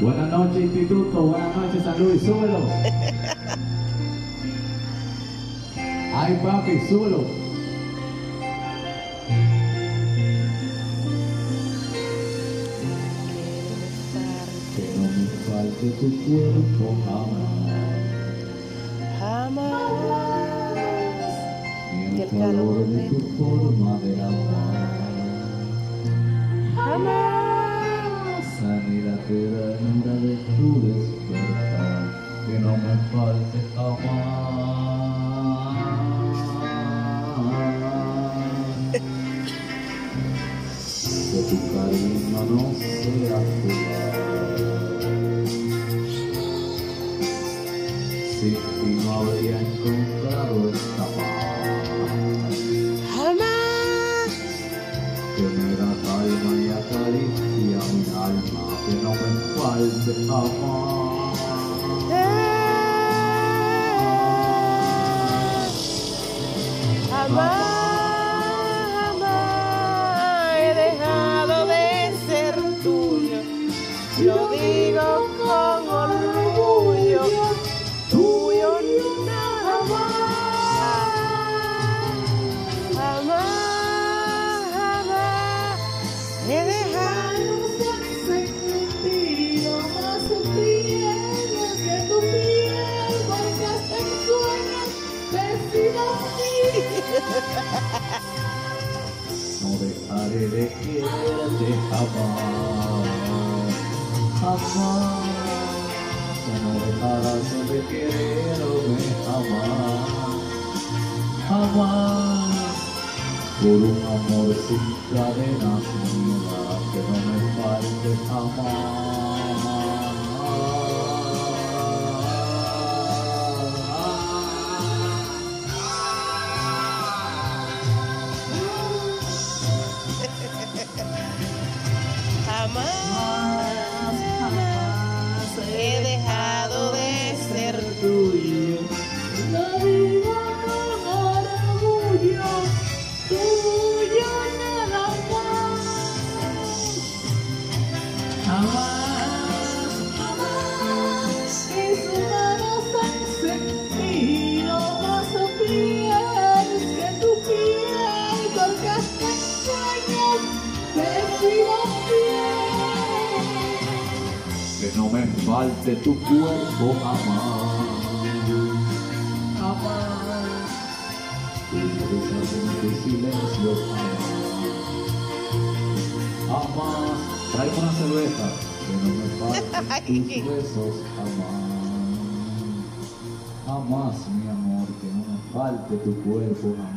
Buenas noches, Instituto. Buenas noches, San Luis. Súbelo. Ay, papi, súbelo. Que no me falte tu cuerpo jamás. Jamás. Ni el calor de de tu forma de amar. Jamás. قلب الطوام وتكرم نص الحوار ستي مويا الكفر والطبع حماس كاميرا طايمة يا طريق يا من على المعطي ومن قلب الطوام মোরে হারে রেখে দে আমার আমার মোরে হারা সবে কেড়ে রবে আমার আমার করুন আমার শিক্ষারে না কেন আমার Jamás, Jamás mis manos que tu piel, porque hasta sueños que no me falte tu cuerpo jamás, jamás. Tu risa en silencio jamás, jamás. Traigo una cerveza, que no me falten tus besos jamás, jamás mi amor, que no me falte tu cuerpo jamás.